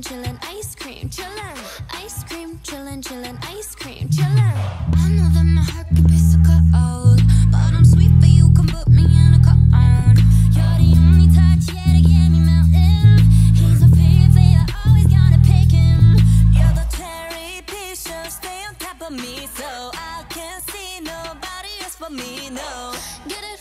chillin', ice cream, chillin', ice cream, chillin', chillin', ice cream, chillin'. I know that my heart can be so cold, but I'm sweet, but you can put me in a cone. You're the only touch, yeah, to get me melting. He's a favorite, always gotta pick him. You're the cherry picture, stay on top of me, so I can't see nobody else but me, no. Get it,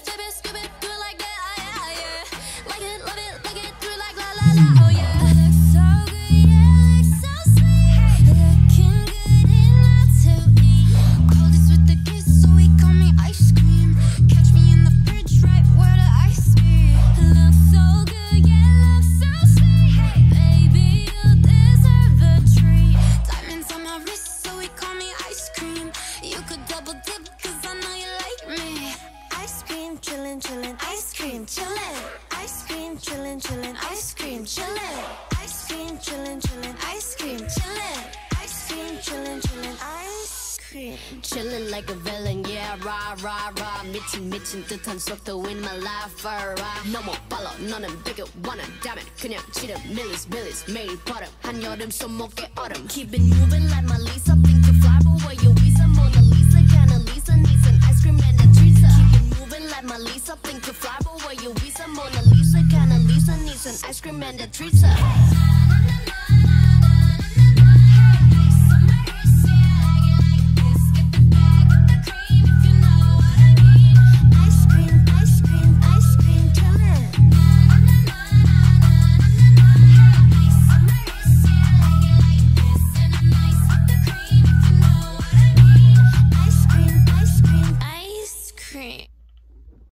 double dip, cause I know you like me. Ice cream, chillin', chillin', ice cream, chillin'. Ice cream, chillin', chillin', ice cream, chillin'. Ice cream, chillin', chillin', ice cream, chillin'. Ice cream, chillin', chillin', ice cream. Chillin' like a villain, yeah, rah, rah, rah. 미친, 미친 듯한 속도 in my life, alright. 너무 빨라, 너는 되게 원한다면 그냥 지름, 밀리스, 밀리스, 매일 버릇. 한여름 손목에 얼음. Keep it moving like my Lisa, think you fly, but where you visa? Mona Lisa, kinda Lisa, An ice cream and a treat.